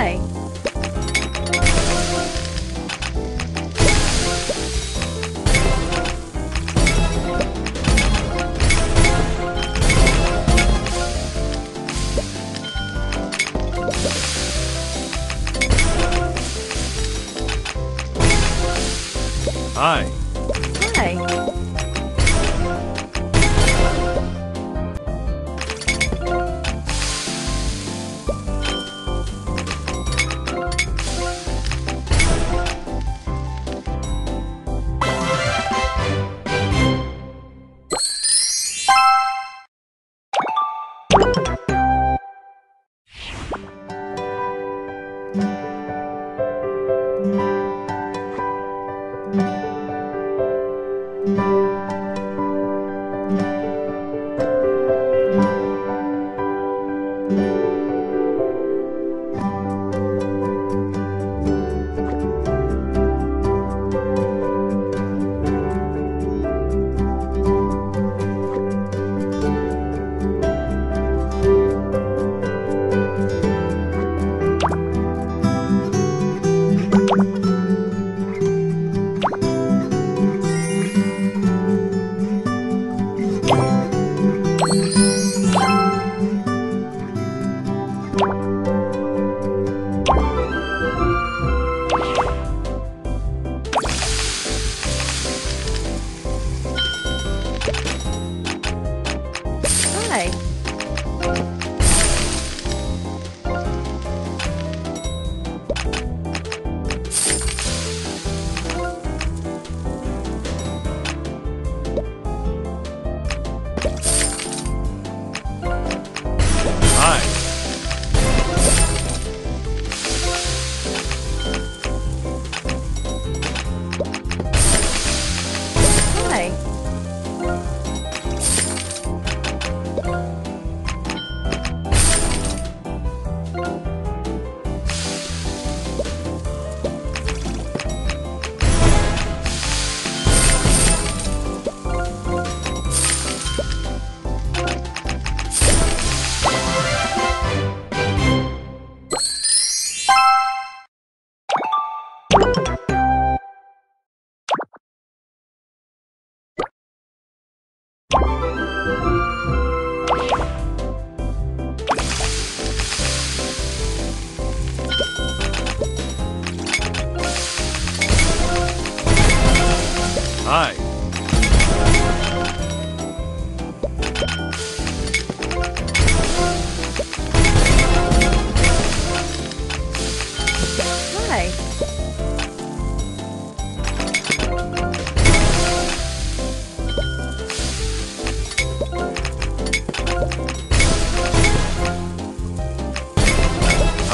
Hi.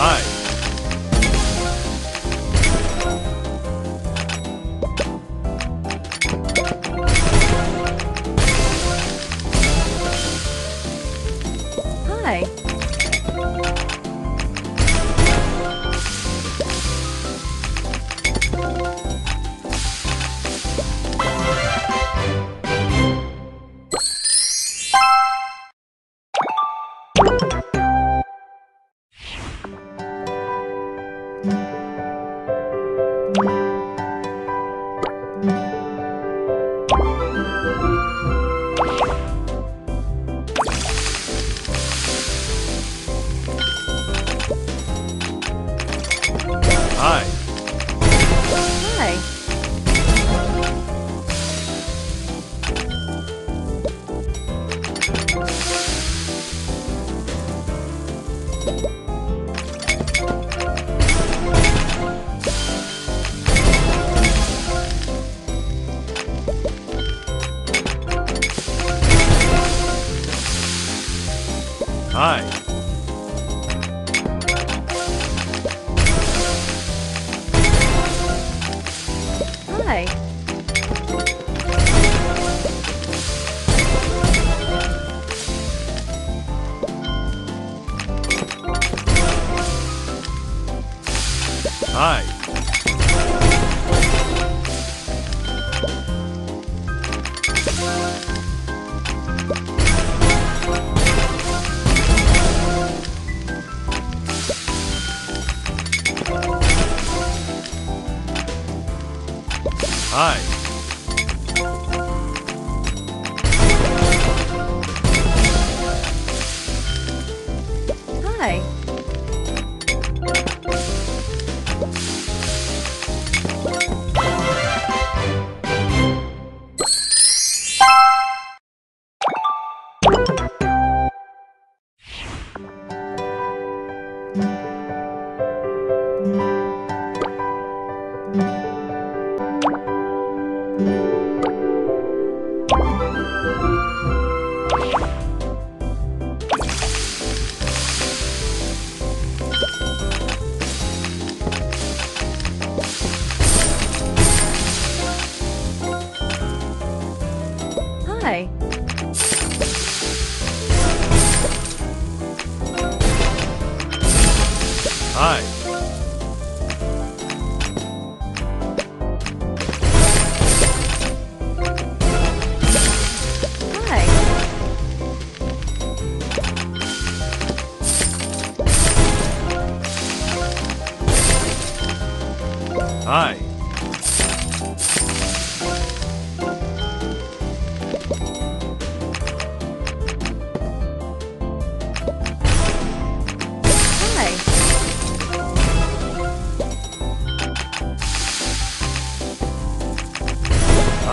Bye. Hi.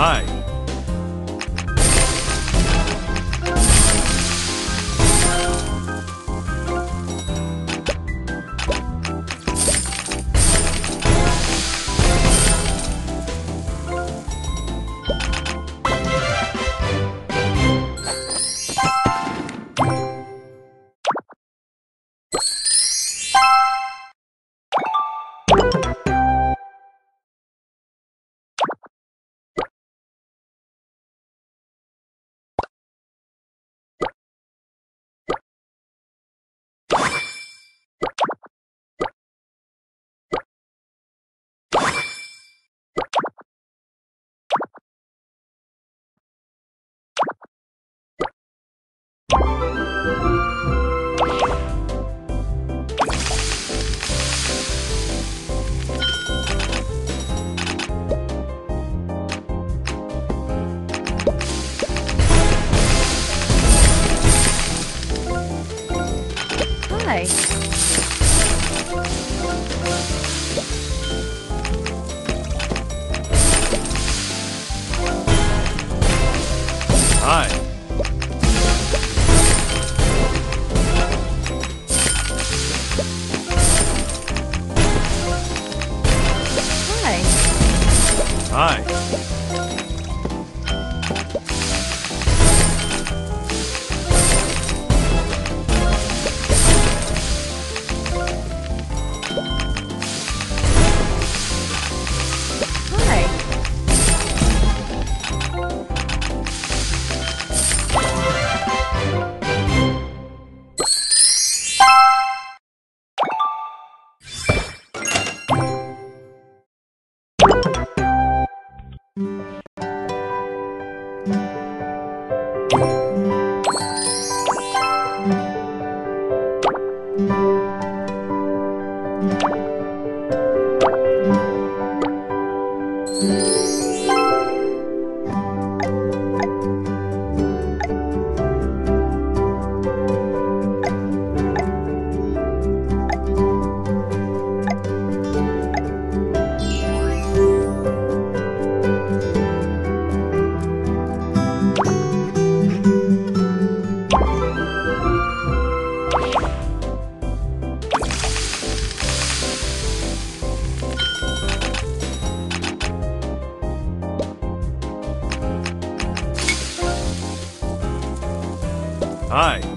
Hi. Hi.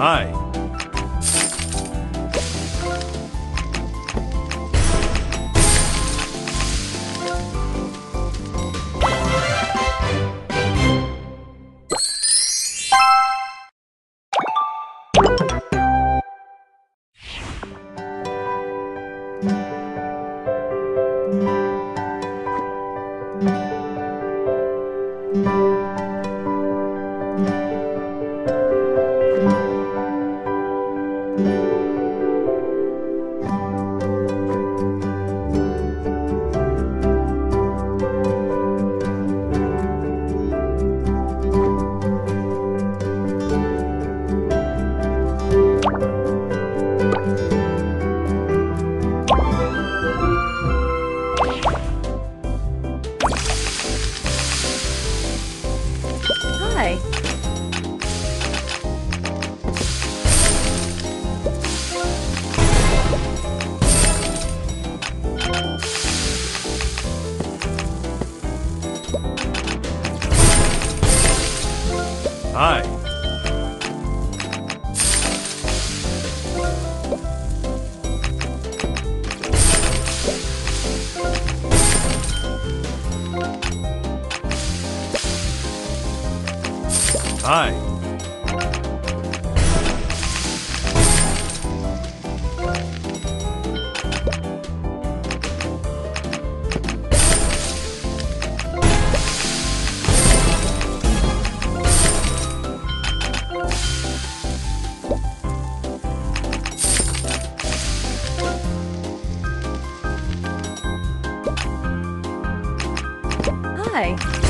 Hi. Hi. Hi. Hi.